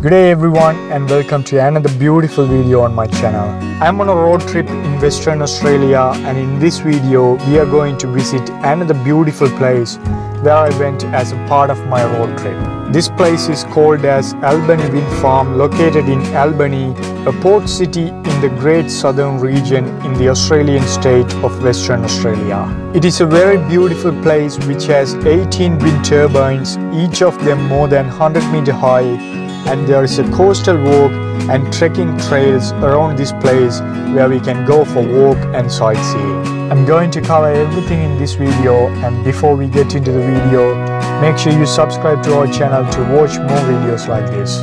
Good day everyone and welcome to another beautiful video on my channel. I'm on a road trip in Western Australia and in this video we are going to visit another beautiful place where I went as a part of my road trip. This place is called as Albany Wind Farm located in Albany, a port city in the Great Southern region in the Australian state of Western Australia. It is a very beautiful place which has 18 wind turbines, each of them more than 100 meter high and there is a coastal walk and trekking trails around this place where we can go for walk and sightseeing. I'm going to cover everything in this video and before we get into the video, make sure you subscribe to our channel to watch more videos like this.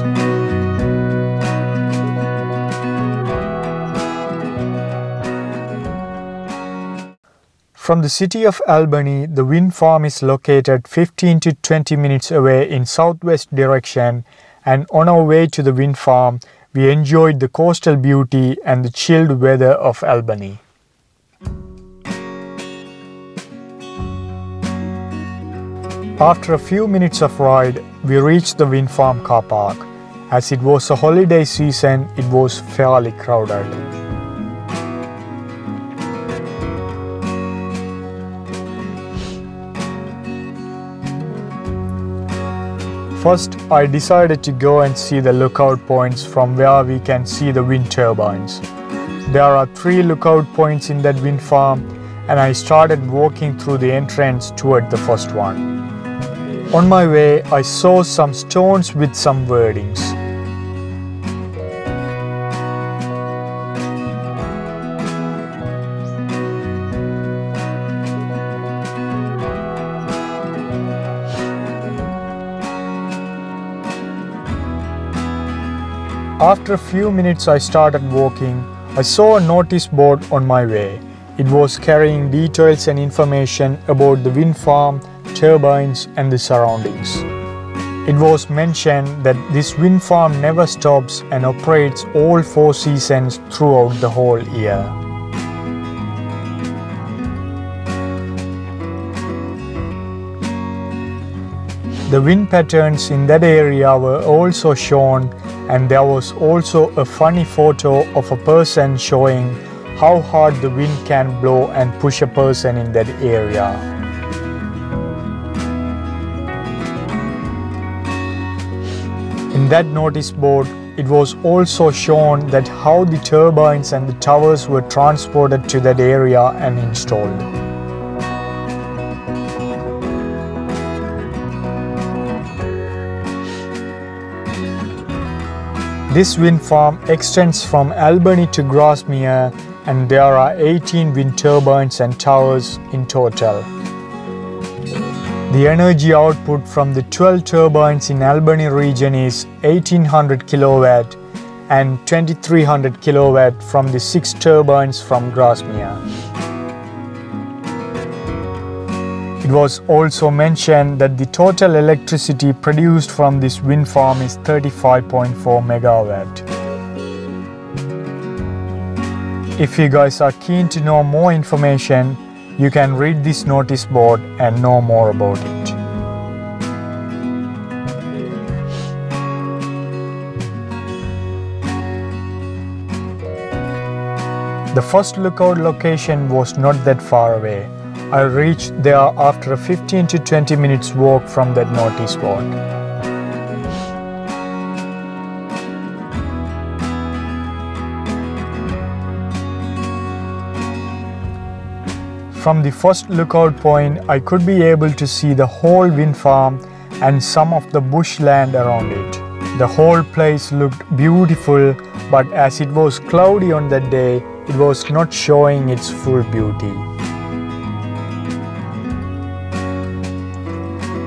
From the city of Albany, the wind farm is located 15 to 20 minutes away in southwest direction and on our way to the wind farm, we enjoyed the coastal beauty and the chilled weather of Albany. After a few minutes of ride, we reached the wind farm car park. As it was a holiday season, it was fairly crowded. First, I decided to go and see the lookout points from where we can see the wind turbines. There are three lookout points in that wind farm and I started walking through the entrance toward the first one. On my way, I saw some stones with some wordings. After a few minutes I started walking, I saw a notice board on my way. It was carrying details and information about the wind farm, turbines and the surroundings. It was mentioned that this wind farm never stops and operates all four seasons throughout the whole year. The wind patterns in that area were also shown and there was also a funny photo of a person showing how hard the wind can blow and push a person in that area. In that notice board, it was also shown that how the turbines and the towers were transported to that area and installed. This wind farm extends from Albany to Grasmere and there are 18 wind turbines and towers in total. The energy output from the 12 turbines in Albany region is 1800 kilowatt and 2300 kilowatt from the 6 turbines from Grasmere. It was also mentioned that the total electricity produced from this wind farm is 35.4 megawatt. If you guys are keen to know more information, you can read this notice board and know more about it. The first lookout location was not that far away. I reached there after a 15 to 20 minutes walk from that naughty spot. From the first lookout point, I could be able to see the whole wind farm and some of the bushland around it. The whole place looked beautiful, but as it was cloudy on that day, it was not showing its full beauty.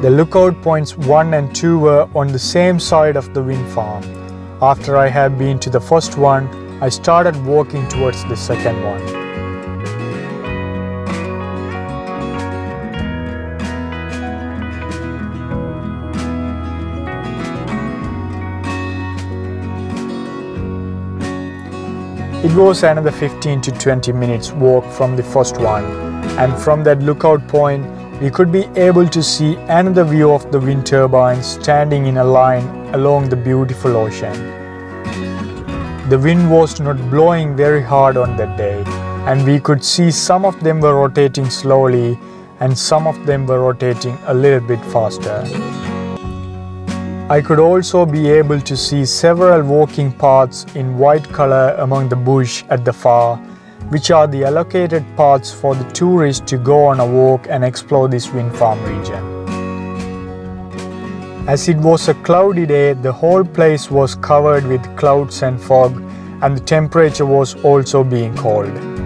The lookout points 1 and 2 were on the same side of the wind farm. After I had been to the first one, I started walking towards the second one. It was another 15 to 20 minutes walk from the first one and from that lookout point we could be able to see another view of the wind turbines standing in a line along the beautiful ocean. The wind was not blowing very hard on that day, and we could see some of them were rotating slowly and some of them were rotating a little bit faster. I could also be able to see several walking paths in white color among the bush at the far which are the allocated paths for the tourists to go on a walk and explore this wind farm region. As it was a cloudy day, the whole place was covered with clouds and fog and the temperature was also being cold.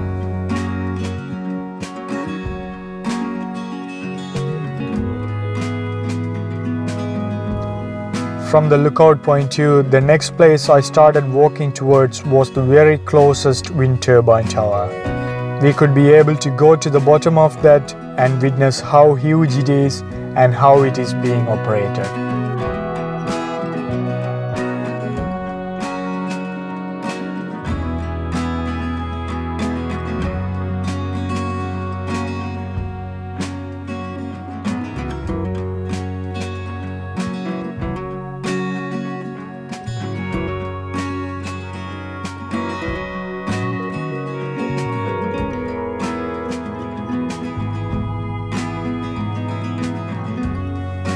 From the lookout point to the next place I started walking towards was the very closest wind turbine tower. We could be able to go to the bottom of that and witness how huge it is and how it is being operated.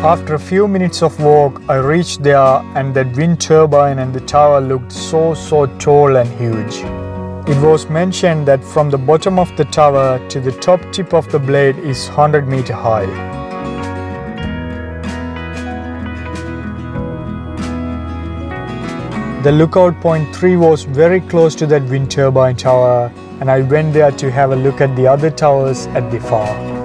After a few minutes of walk, I reached there and that wind turbine and the tower looked so so tall and huge. It was mentioned that from the bottom of the tower to the top tip of the blade is 100 meter high. The lookout point 3 was very close to that wind turbine tower and I went there to have a look at the other towers at the far.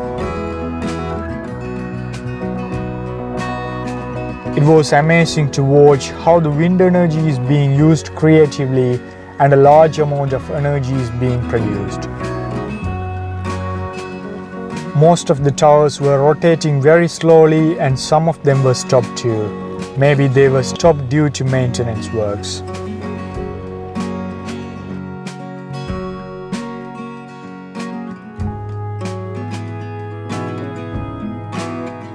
It was amazing to watch how the wind energy is being used creatively and a large amount of energy is being produced. Most of the towers were rotating very slowly and some of them were stopped too. Maybe they were stopped due to maintenance works.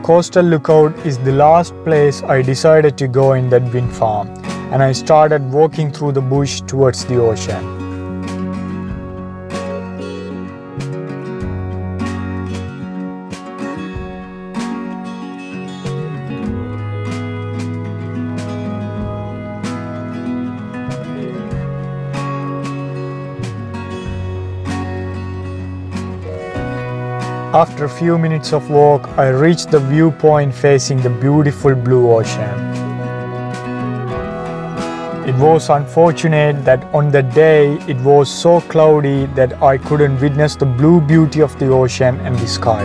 Coastal Lookout is the last place I decided to go in that wind farm and I started walking through the bush towards the ocean. After a few minutes of walk, I reached the viewpoint facing the beautiful blue ocean. It was unfortunate that on that day it was so cloudy that I couldn't witness the blue beauty of the ocean and the sky,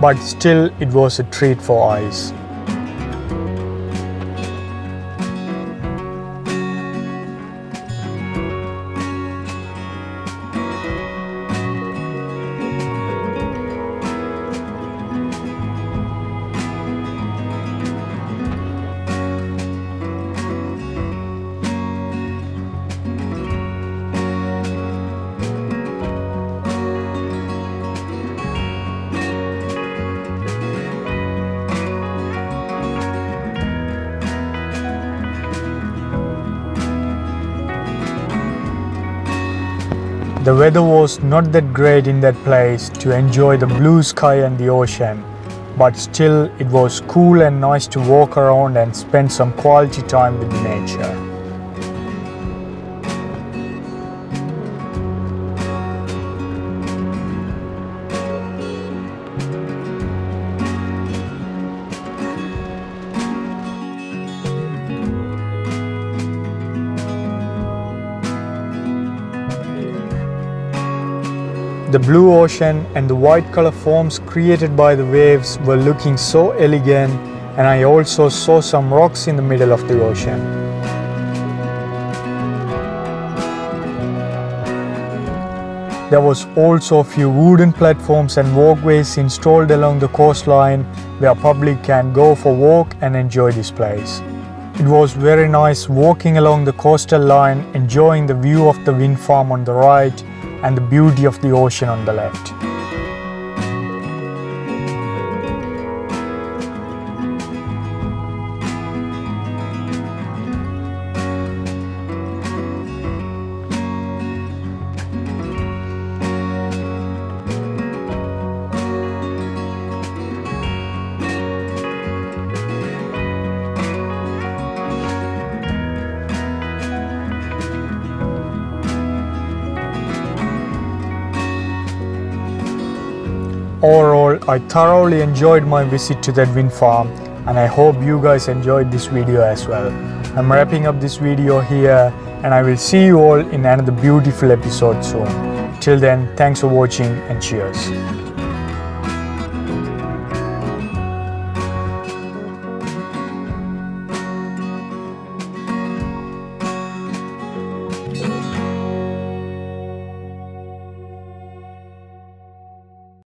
but still it was a treat for eyes. The weather was not that great in that place to enjoy the blue sky and the ocean, but still it was cool and nice to walk around and spend some quality time with nature. The blue ocean and the white color forms created by the waves were looking so elegant and I also saw some rocks in the middle of the ocean. There was also a few wooden platforms and walkways installed along the coastline where public can go for walk and enjoy this place. It was very nice walking along the coastal line, enjoying the view of the wind farm on the right and the beauty of the ocean on the left. Overall, I thoroughly enjoyed my visit to that wind farm and I hope you guys enjoyed this video as well. I'm wrapping up this video here and I will see you all in another beautiful episode soon. Till then, thanks for watching and cheers.